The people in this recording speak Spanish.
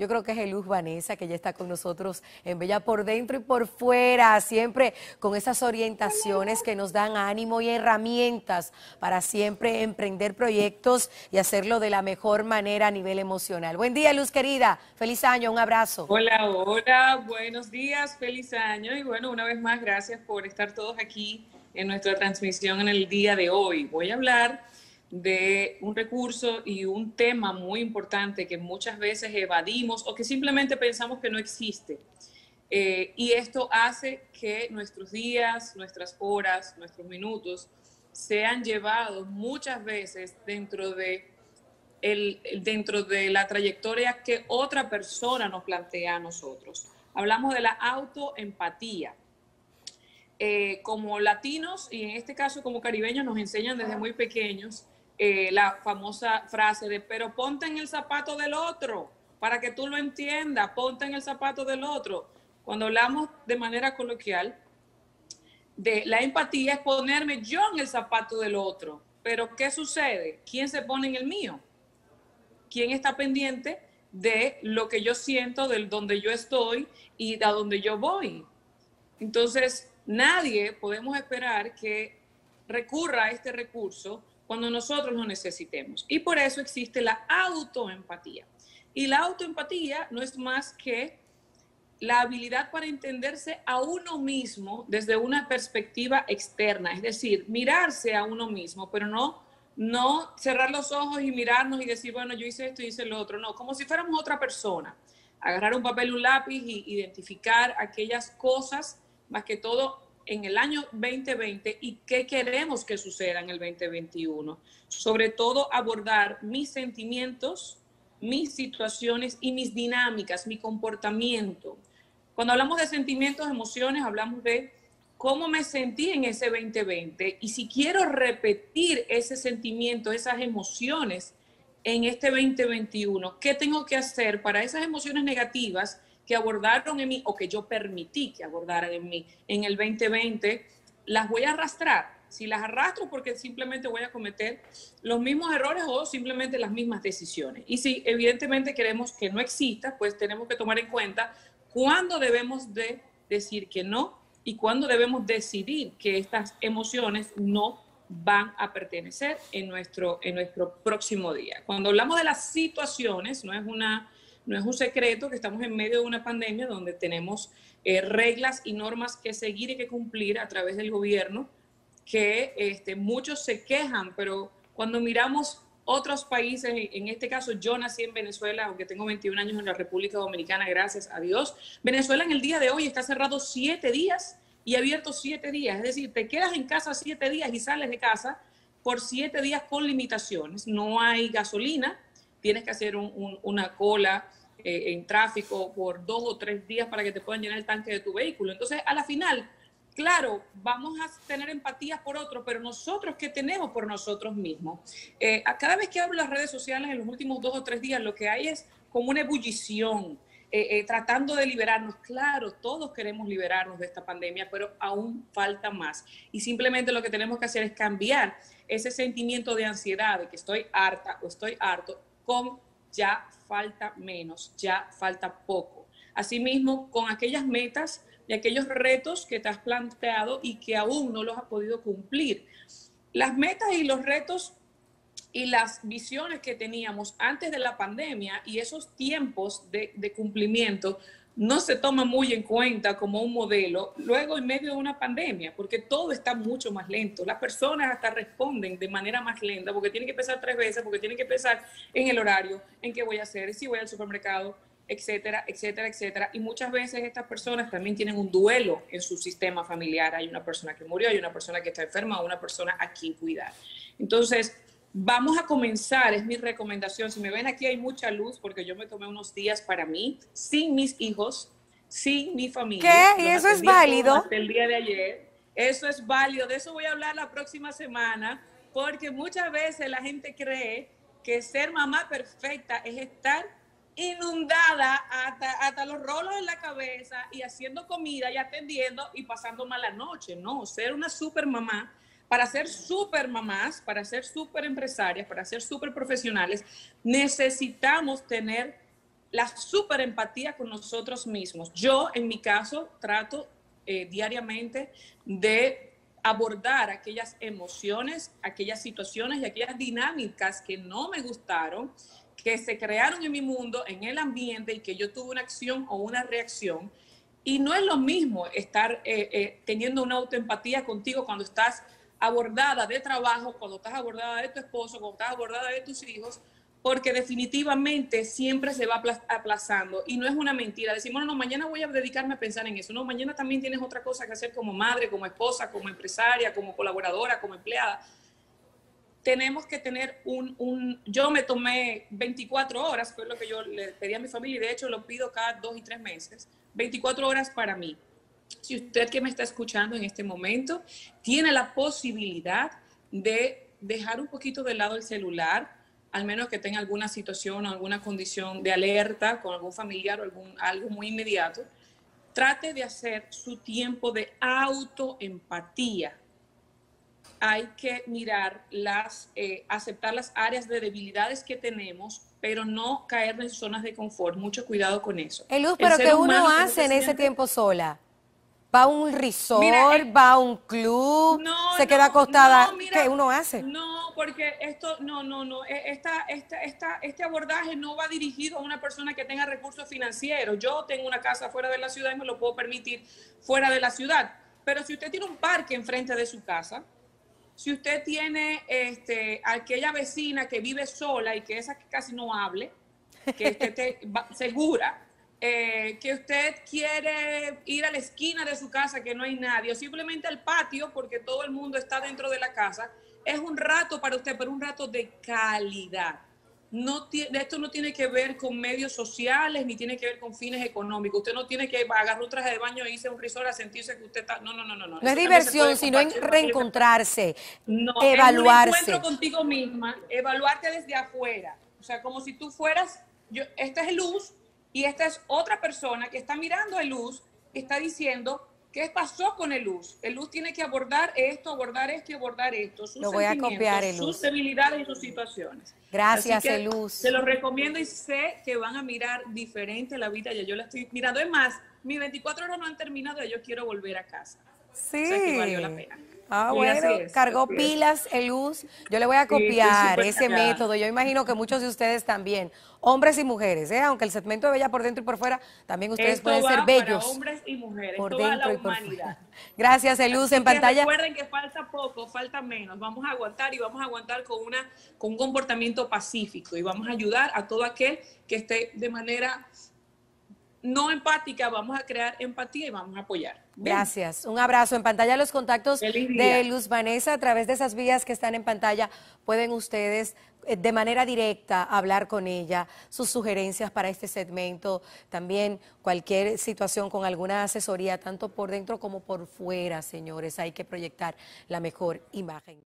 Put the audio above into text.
Yo creo que es Luz Vanessa, que ya está con nosotros en Bella por dentro y por fuera, siempre con esas orientaciones que nos dan ánimo y herramientas para siempre emprender proyectos y hacerlo de la mejor manera a nivel emocional. Buen día, Luz querida. Feliz año, un abrazo. Hola, hola, buenos días, feliz año y bueno, una vez más, gracias por estar todos aquí en nuestra transmisión en el día de hoy. Voy a hablar de un recurso y un tema muy importante que muchas veces evadimos o que simplemente pensamos que no existe. Eh, y esto hace que nuestros días, nuestras horas, nuestros minutos sean llevados muchas veces dentro de, el, dentro de la trayectoria que otra persona nos plantea a nosotros. Hablamos de la autoempatía. Eh, como latinos y en este caso como caribeños nos enseñan desde muy pequeños eh, la famosa frase de, pero ponte en el zapato del otro, para que tú lo entiendas, ponte en el zapato del otro. Cuando hablamos de manera coloquial, de la empatía es ponerme yo en el zapato del otro. Pero ¿qué sucede? ¿Quién se pone en el mío? ¿Quién está pendiente de lo que yo siento, del donde yo estoy y a donde yo voy? Entonces, nadie podemos esperar que recurra a este recurso cuando nosotros lo necesitemos. Y por eso existe la autoempatía. Y la autoempatía no es más que la habilidad para entenderse a uno mismo desde una perspectiva externa, es decir, mirarse a uno mismo, pero no no cerrar los ojos y mirarnos y decir, bueno, yo hice esto y hice lo otro, no, como si fuéramos otra persona. Agarrar un papel un lápiz y identificar aquellas cosas, más que todo en el año 2020 y qué queremos que suceda en el 2021. Sobre todo abordar mis sentimientos, mis situaciones y mis dinámicas, mi comportamiento. Cuando hablamos de sentimientos, emociones, hablamos de cómo me sentí en ese 2020 y si quiero repetir ese sentimiento, esas emociones en este 2021, ¿qué tengo que hacer para esas emociones negativas? Que abordaron en mí o que yo permití que abordaran en mí en el 2020, las voy a arrastrar. Si las arrastro porque simplemente voy a cometer los mismos errores o simplemente las mismas decisiones. Y si evidentemente queremos que no exista, pues tenemos que tomar en cuenta cuándo debemos de decir que no y cuándo debemos decidir que estas emociones no van a pertenecer en nuestro, en nuestro próximo día. Cuando hablamos de las situaciones, no es una no es un secreto que estamos en medio de una pandemia donde tenemos eh, reglas y normas que seguir y que cumplir a través del gobierno, que este, muchos se quejan, pero cuando miramos otros países, en este caso yo nací en Venezuela, aunque tengo 21 años en la República Dominicana, gracias a Dios. Venezuela en el día de hoy está cerrado siete días y abierto siete días, es decir, te quedas en casa siete días y sales de casa por siete días con limitaciones. No hay gasolina, tienes que hacer una cola eh, en tráfico por dos o tres días para que te puedan llenar el tanque de tu vehículo. Entonces, a la final, claro, vamos a tener empatías por otros, pero nosotros, ¿qué tenemos por nosotros mismos? Eh, cada vez que abro las redes sociales en los últimos dos o tres días, lo que hay es como una ebullición. Eh, tratando de liberarnos. Claro, todos queremos liberarnos de esta pandemia, pero aún falta más. Y simplemente lo que tenemos que hacer es cambiar ese sentimiento de ansiedad, de que estoy harta o estoy harto, con ya falta menos, ya falta poco. Asimismo, con aquellas metas y aquellos retos que te has planteado y que aún no los has podido cumplir. Las metas y los retos y las visiones que teníamos antes de la pandemia y esos tiempos de, de cumplimiento no se toma muy en cuenta como un modelo luego en medio de una pandemia, porque todo está mucho más lento. Las personas hasta responden de manera más lenta, porque tienen que pensar tres veces, porque tienen que pensar en el horario, en qué voy a hacer, si voy al supermercado, etcétera, etcétera, etcétera. Y muchas veces estas personas también tienen un duelo en su sistema familiar. Hay una persona que murió, hay una persona que está enferma, una persona a quien cuidar. Entonces, Vamos a comenzar, es mi recomendación. Si me ven aquí hay mucha luz porque yo me tomé unos días para mí, sin mis hijos, sin mi familia. ¿Qué? ¿Y eso es válido? Hasta el día de ayer. Eso es válido. De eso voy a hablar la próxima semana porque muchas veces la gente cree que ser mamá perfecta es estar inundada hasta, hasta los rolos en la cabeza y haciendo comida y atendiendo y pasando mala noche. No, ser una super mamá para ser súper mamás, para ser súper empresarias, para ser súper profesionales, necesitamos tener la super empatía con nosotros mismos. Yo, en mi caso, trato eh, diariamente de abordar aquellas emociones, aquellas situaciones y aquellas dinámicas que no me gustaron, que se crearon en mi mundo, en el ambiente y que yo tuve una acción o una reacción. Y no es lo mismo estar eh, eh, teniendo una autoempatía contigo cuando estás abordada de trabajo, cuando estás abordada de tu esposo, cuando estás abordada de tus hijos, porque definitivamente siempre se va aplazando y no es una mentira. Decimos, no, no, mañana voy a dedicarme a pensar en eso. No, mañana también tienes otra cosa que hacer como madre, como esposa, como empresaria, como colaboradora, como empleada. Tenemos que tener un, un, yo me tomé 24 horas, fue lo que yo le pedí a mi familia y de hecho lo pido cada dos y tres meses, 24 horas para mí. Si usted que me está escuchando en este momento tiene la posibilidad de dejar un poquito de lado el celular, al menos que tenga alguna situación o alguna condición de alerta con algún familiar o algún, algo muy inmediato, trate de hacer su tiempo de autoempatía. Hay que mirar las, eh, aceptar las áreas de debilidades que tenemos, pero no caer en zonas de confort. Mucho cuidado con eso. El luz, pero ¿qué uno hace en ese tiempo sola? Va a un resort, eh, va a un club, se queda acostada. ¿Qué uno hace? No, porque esto, no, no, no. E, esta, esta, esta, este abordaje no va dirigido a una persona que tenga recursos financieros. Yo tengo una casa fuera de la ciudad y me lo puedo permitir fuera de la ciudad. Pero si usted tiene un parque enfrente de su casa, si usted tiene este, aquella vecina que vive sola y que esa casi no hable, que esté segura, eh, que usted quiere ir a la esquina de su casa que no hay nadie, o simplemente al patio porque todo el mundo está dentro de la casa, es un rato para usted, pero un rato de calidad. No esto no tiene que ver con medios sociales ni tiene que ver con fines económicos. Usted no tiene que agarrar un traje de baño e irse a un resort a sentirse que usted está. No, no, no, no. No, es diversión, sino en reencontrarse, no, evaluarse. Es un encuentro contigo misma, evaluarte desde afuera. O sea, como si tú fueras. Yo, esta es luz, y esta es otra persona que está mirando a Luz, está diciendo, ¿qué pasó con el Luz? El Luz tiene que abordar esto, abordar esto y abordar esto. Sus lo voy a copiar, Sus debilidades y sus situaciones. Gracias, Luz. Se lo recomiendo y sé que van a mirar diferente la vida. Ya yo la estoy mirando. Es más, mis 24 horas no han terminado y yo quiero volver a casa. Sí. O valió la pena. Ah, bueno, cargó pilas el luz. Yo le voy a copiar ese método. Yo imagino que muchos de ustedes también, hombres y mujeres, ¿eh? aunque el segmento de Bella por dentro y por fuera, también ustedes pueden ser bellos. hombres y mujeres, por dentro y por fuera. Gracias, Eluz. En pantalla. Recuerden que falta poco, falta menos. Vamos a aguantar y vamos a aguantar con, una, con un comportamiento pacífico y vamos a ayudar a todo aquel que esté de manera no empática, vamos a crear empatía y vamos a apoyar. Gracias. Un abrazo. En pantalla los contactos de Luz Vanessa. A través de esas vías que están en pantalla pueden ustedes eh, de manera directa hablar con ella, sus sugerencias para este segmento, también cualquier situación con alguna asesoría, tanto por dentro como por fuera, señores. Hay que proyectar la mejor imagen.